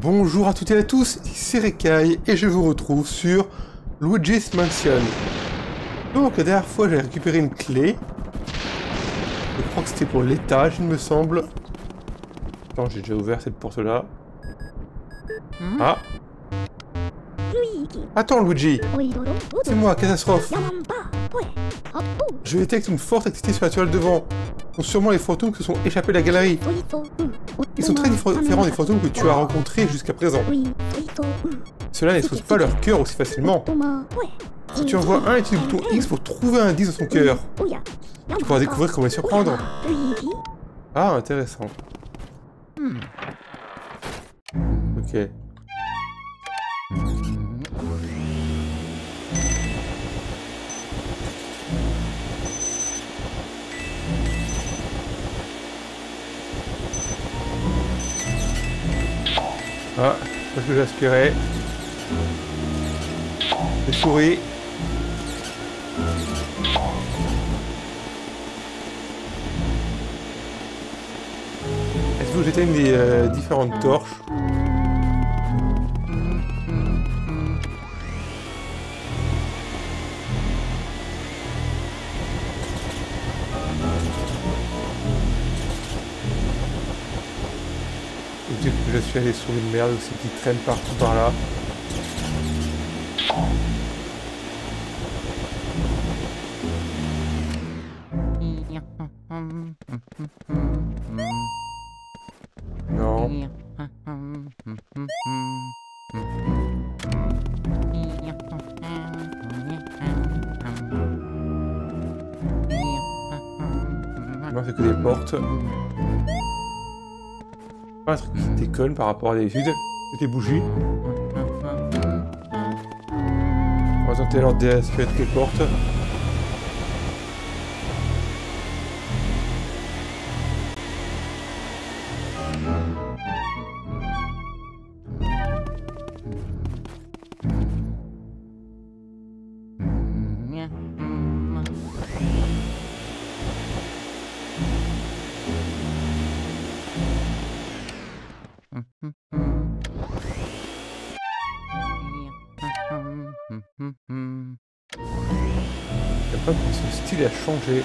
Bonjour à toutes et à tous, c'est Rekai et je vous retrouve sur Luigi's Mansion. Donc la dernière fois j'ai récupéré une clé. Je crois que c'était pour l'étage il me semble. Attends j'ai déjà ouvert cette porte là. Ah Attends Luigi C'est moi, catastrophe Je détecte une forte activité surnaturelle devant. Ce sont sûrement les fantômes qui se sont échappés de la galerie. Ils sont très différents des fantômes que tu as rencontrés jusqu'à présent. Cela n'expose pas leur cœur aussi facilement. Si tu envoies un, utilise le bouton X pour trouver un indice dans son cœur. Tu pourras découvrir comment les surprendre. Ah, intéressant. Ok. Ah, parce que j'aspirais. Les souris. Est-ce que j'éteigne les euh, différentes torches? Je suis allé sur une merde aussi qui traîne partout par là. Non. Non, c'est que des portes pas un truc qui déconne par rapport à des bougies. On va tenter alors DS les portes. A changé.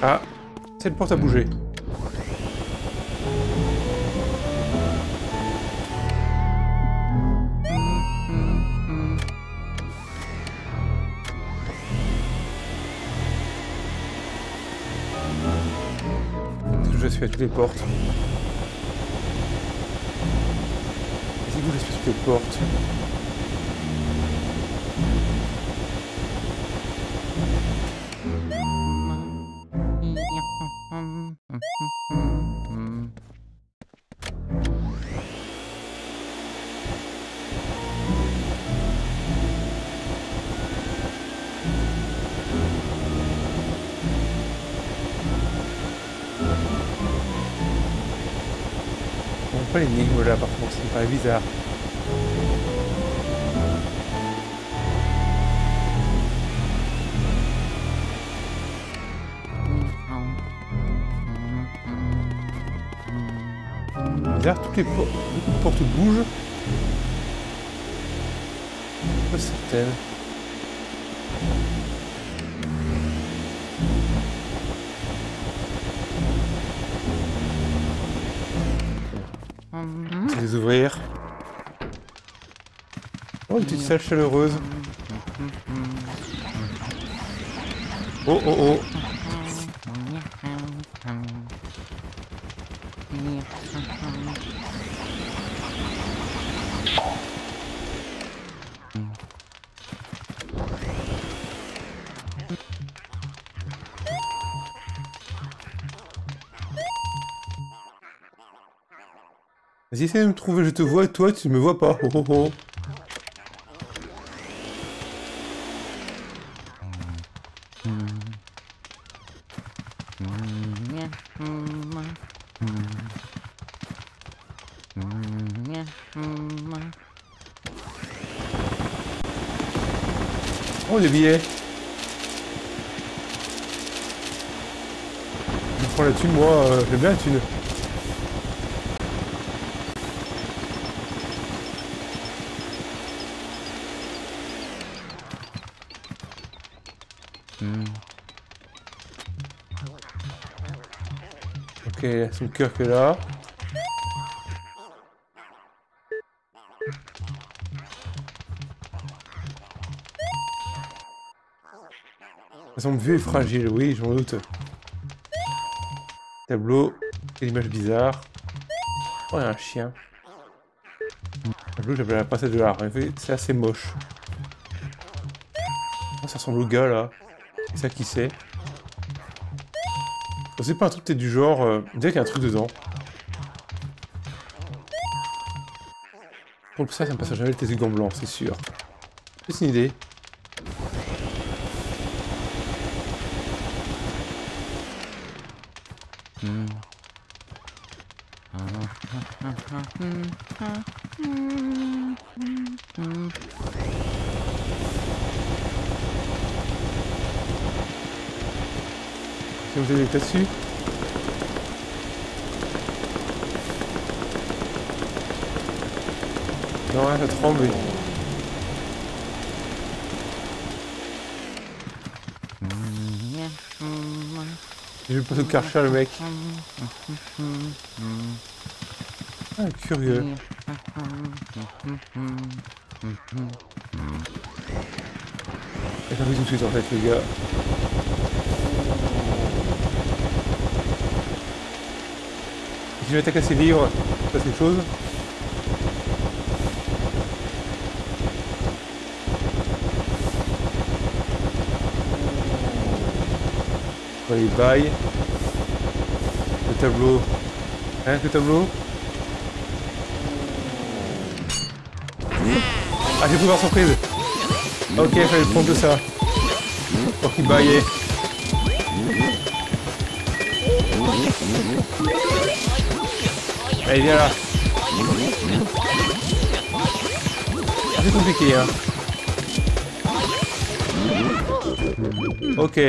Ah, cette porte a bougé. Je suis à toutes les portes. De porte pas l'énigme là par contre, c'est pas bizarre. Bizarre, toutes les portes bougent. Certaine. les ouvrir. Oh, une petite salle chaleureuse. Oh, oh, oh. Vas-y, essaye de me trouver, je te vois toi, tu me vois pas. Oh, oh, oh. Des billets prends la thune, moi, euh, j'aime bien la thune. Hmm. Ok, son cœur que là. Ça semble vieux et fragile, oui, je m'en doute. Tableau, quelle image bizarre. Oh, il y a un chien. Tableau, j'appelle la princesse de l'art. C'est assez moche. Oh, ça ressemble au gars, là. C'est ça qui c'est. Oh, c'est pas un truc peut-être du genre... Euh, on dirait qu'il y a un truc dedans. Pour ça, ça me passe jamais le test du gant blanc, c'est sûr. C'est une idée. Si vous avez dessus Non, ça tremble. Je vais passer de Karcher le mec. Ah, curieux. Il a pas tout de suite en fait les gars. Si je m'attaque à ces livres, passe quelque chose. les bails. Le tableau. Hein, le tableau Ah, j'ai pouvoir surprise. Ok, fallait prendre tout ça. Pour qu'il baille. Allez, viens là. Ah, c'est compliqué, hein. Ok.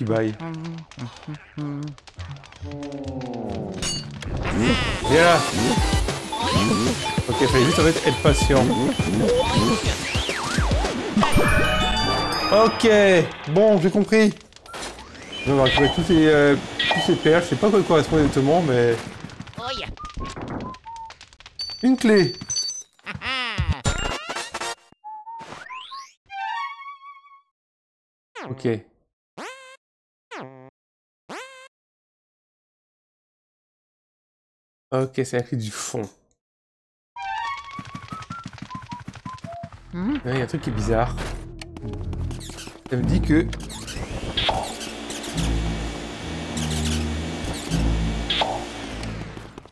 Qui baille. Viens là Ok, fallait juste en fait être patient. Ok, bon, j'ai compris. On va récupérer tous ces, euh, perles, je sais pas quoi correspond exactement, mais... Une clé Ok. Ok, c'est la clé du fond. Hmm? Il y a un truc qui est bizarre. Ça me dit que...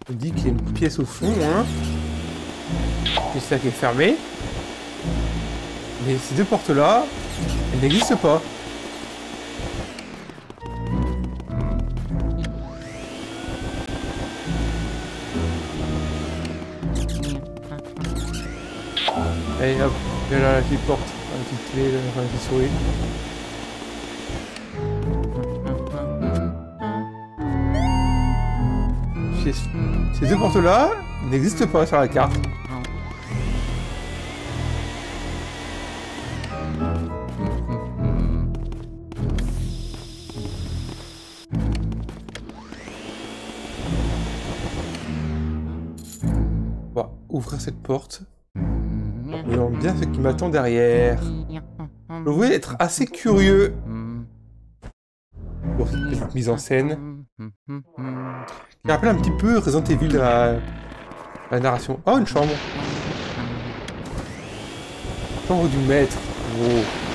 Ça me dit qu'il y a une pièce au fond, hein. J'espère qu'elle est fermée. Mais ces deux portes-là, elles n'existent pas. Allez hop, viens là la petite porte, la petite clé, la petite souris. Ces deux portes-là n'existent pas sur la carte. On va ouvrir cette porte. Bien ce qui m'attend derrière. Je voulais être assez curieux pour cette petite mise en scène. Qui rappelle un petit peu Resident Evil la narration. Oh, une chambre. Chambre du maître. Oh.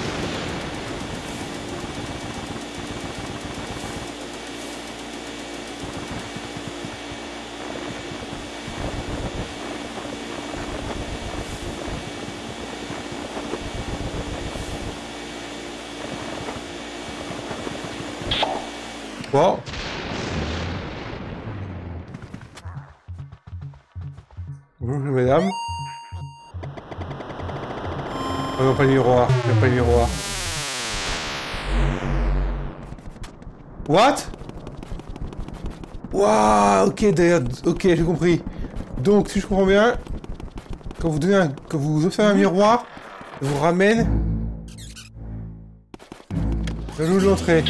Non, pas le miroir. J'aime pas le miroir. What? Waouh, ok, d'ailleurs, ok, j'ai compris. Donc, si je comprends bien, quand vous donnez un, quand vous observez un miroir, vous ramène le loup de l'entrée.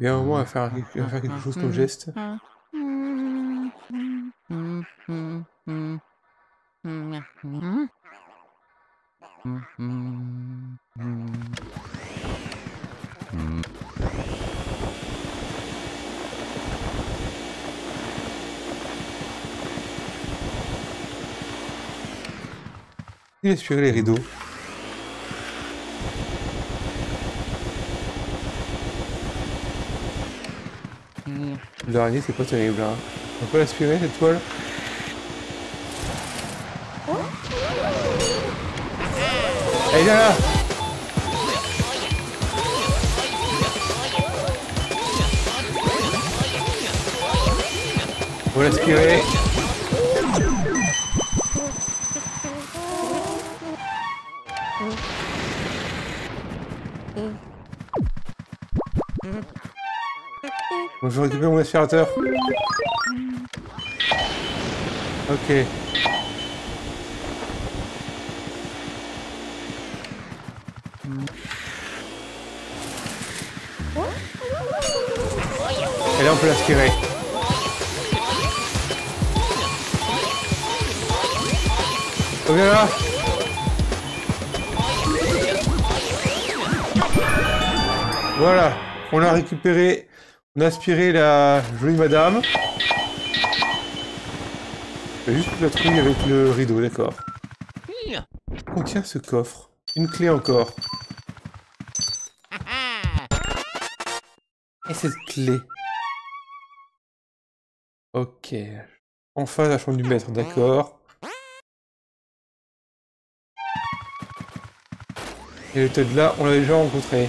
Il y a un moment à faire, à faire quelque chose comme geste. Il aspirait les rideaux. L'araignée, c'est pas terrible, hein. On peut l'aspirer, cette toile Allez, viens là On l'aspirer. Je récupère mon aspirateur. Ok. Et là, on peut l'aspirer. Reviens là Voilà, on a récupéré, on a aspiré la jolie madame. Juste la trouille avec le rideau, d'accord. Contient ce coffre Une clé encore. Et cette clé Ok. En face de la chambre du maître, d'accord. Et le Todd là, on l'a déjà rencontré.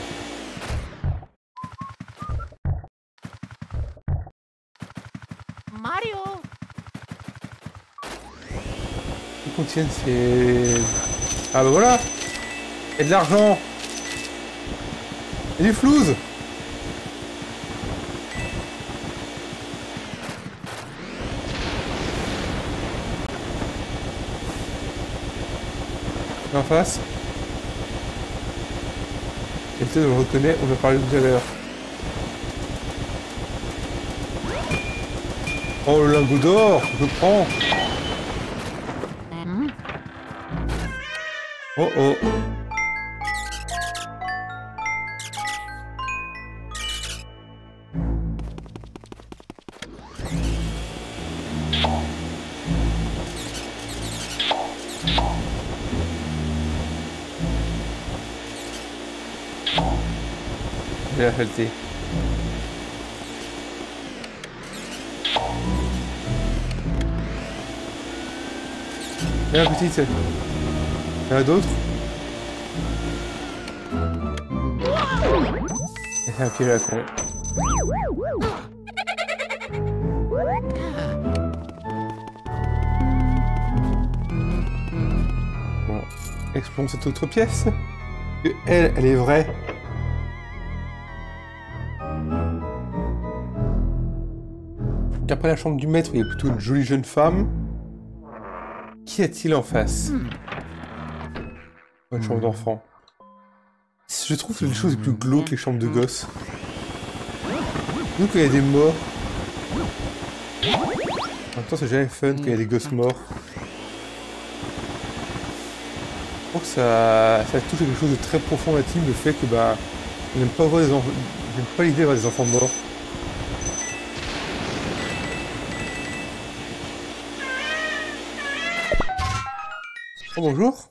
Ils contiennent ces... Ah bah voilà a de l'argent a du flouze En face. Et peut-être on le reconnaît, on a parlé tout à l'heure. Oh le lingot d'or, je prends Oh oh J'ai la saleté. Viens petite. Il y en a d'autres Et un piège à la con. Bon, explorons cette autre pièce. Et elle, elle est vraie. Donc après la chambre du maître, il y a plutôt une jolie jeune femme. Qu'y a-t-il en face? Une chambre d'enfant. Je trouve que les choses les plus glauques que les chambres de gosses. Nous, quand il y a des morts. En même temps, c'est jamais fun quand il y a des gosses morts. Je trouve que ça, ça touche à quelque chose de très profond intime, le fait que bah, on n'aime pas voir des enfants, j'aime pas l'idée d'avoir des enfants morts. Oh bonjour.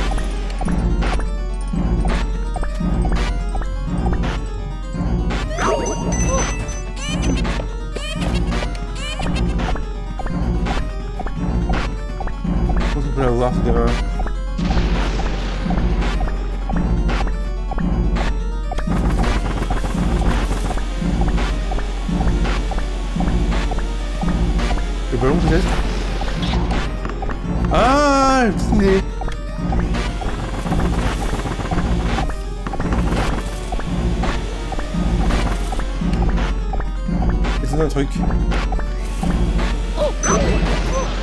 Le ballon peut-être? Ah, le petit C'est un truc.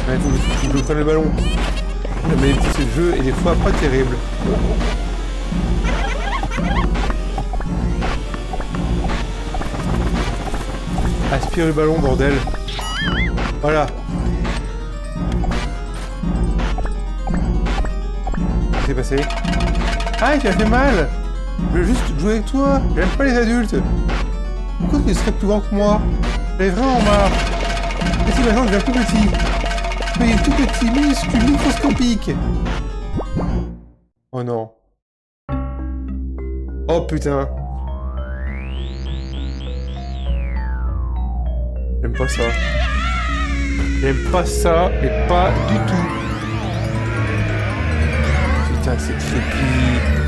Ouais, faut que je- je le ballon. Mais ce jeu est des fois pas terrible. Aspire le ballon, bordel. Voilà. Qu'est-ce qui s'est passé Ah, tu fait mal Je veux juste jouer avec toi. J'aime pas les adultes. Pourquoi tu serais plus grand que moi? J'en ai vraiment marre. Et si maintenant je deviens plus petit Mais tout petit, minuscule, microscopique Oh non. Oh putain. J'aime pas ça. J'aime pas ça, mais pas du tout. Putain, c'est creepy.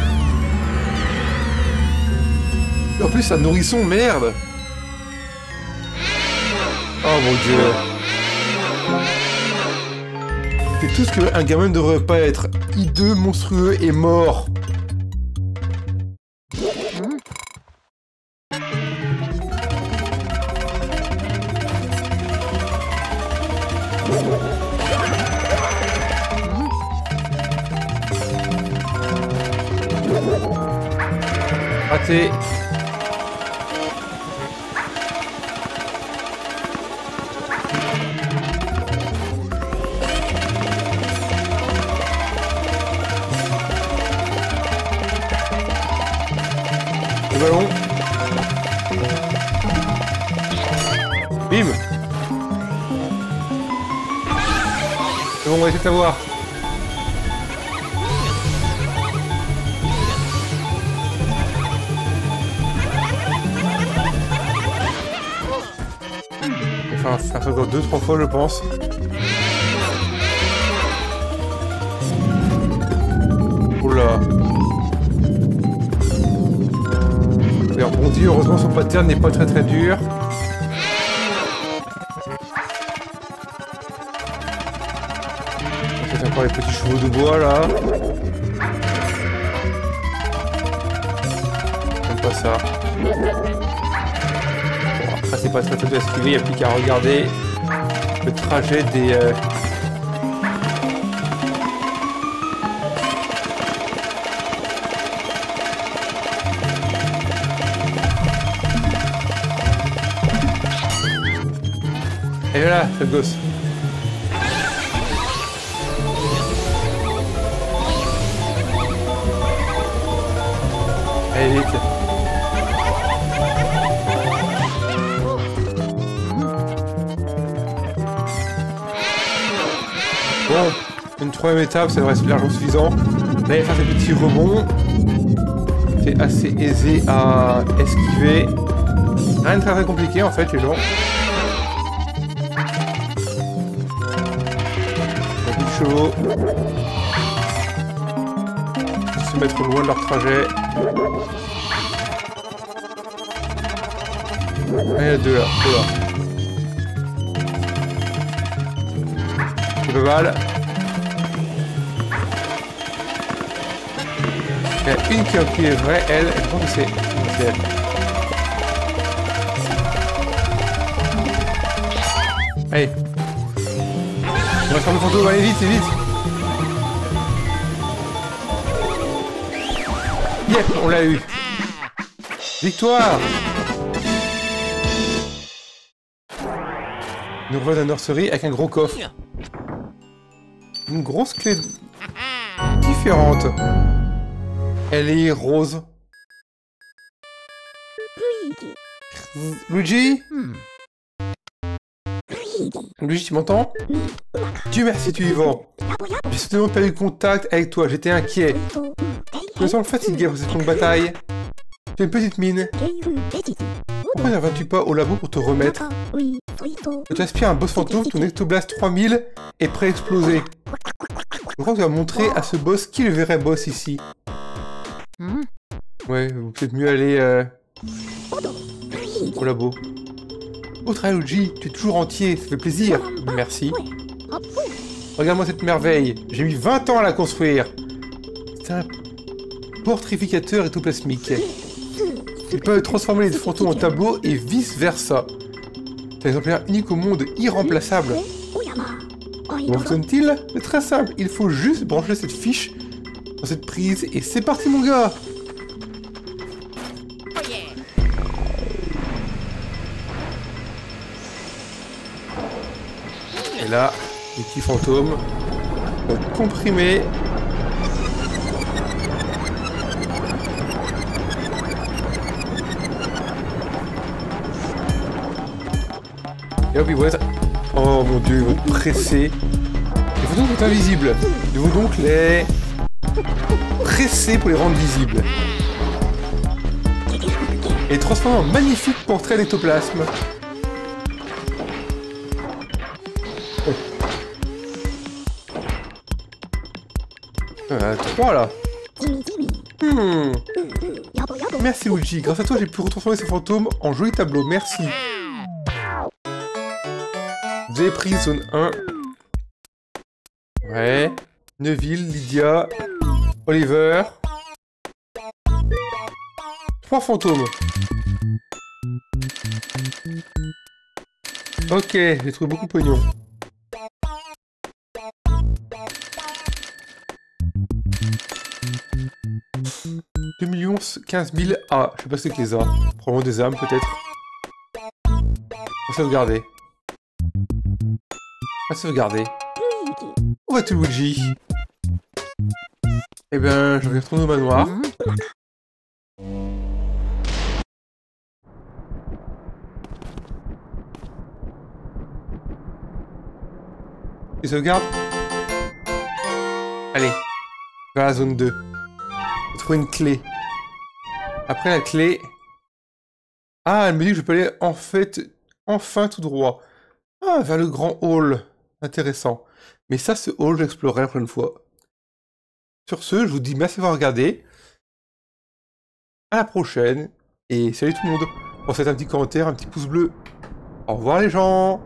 En plus, un nourrisson, merde. Oh mon dieu. C'est tout ce qu'un gamin ne devrait pas être. Hideux, monstrueux et mort. C'est bon, de t'avoir. Enfin, ça encore deux, trois fois, je pense. Oula. Et rebondi, heureusement son pattern n'est pas très très dur. Les petits chevaux de bois là. J'aime pas ça. Bon, après c'est pas très dur à esquiver, il a plus qu'à regarder le trajet des... euh, Et voilà, le gosse. Bon, une troisième étape, ça devrait être largement suffisant. Là, il va faire des petits rebonds. C'est assez aisé à esquiver. Rien de très très compliqué en fait, les gens. Les petits chevaux. Mettre loin de leur trajet. Il y a deux là, deux là. C'est pas mal. Il y a une qui qui est vraie, elle, je pense que c'est elle. Allez. On va faire le photo, allez vite, vite. Yep, on l'a eu. Victoire Nous revoilà la nurserie avec un gros coffre. Une grosse clé différente. Elle est rose. Luigi? Luigi, tu m'entends? Dieu merci, tu es vivant. J'ai certainement perdu contact avec toi, j'étais inquiet. Je me sens fatigué pour cette longue bataille. Tu une petite mine. Pourquoi ne tu pas au labo pour te remettre? Tu aspires un boss fantôme, ton Ectoblast 3000 est prêt à exploser. Je crois que tu vas montrer à ce boss qui le verrait boss ici. Hmm. Ouais, vous peut-être mieux aller euh, au labo. Oh, Luigi, tu es toujours entier, ça fait plaisir. Merci. Regarde-moi cette merveille, j'ai mis 20 ans à la construire. C'est un portrificateur étoplasmique. Il peut transformer les fantômes en tableaux et vice-versa. C'est un exemplaire unique au monde, irremplaçable. Comment fonctionne-t-il? C'est très simple, il faut juste brancher cette fiche dans cette prise et c'est parti mon gars Et là, les petits fantômes vont comprimer Oh mon dieu, ils vont être pressés. Les fantômes sont invisibles. Ils vont donc les... presser pour les rendre visibles. Et transformer en magnifique portrait d'étoplasme. Euh, trois là? Hmm. Merci Luigi, grâce à toi j'ai pu retransformer ce fantôme en joli tableau, merci. Avez pris zone 1. Ouais. Neville, Lydia, Oliver. Trois fantômes. Ok, j'ai trouvé beaucoup de pognon. 2 millions 15 000 A. Je sais pas ce que les A. Probablement des âmes peut-être. On va sauvegarder. On va sauvegarder. Où va-t-il Luigi? Eh bien, je vais retourner au manoir. Tu sauvegardes? Allez, vers la zone 2 trouver une clé. Après la clé... Ah, elle me dit que je peux aller en fait, enfin tout droit. Ah, vers le grand hall. Intéressant. Mais ça, ce hall, j'explorerai la prochaine fois. Sur ce, je vous dis merci d'avoir regardé. À la prochaine. Et salut tout le monde. Pour un petit commentaire, un petit pouce bleu. Au revoir les gens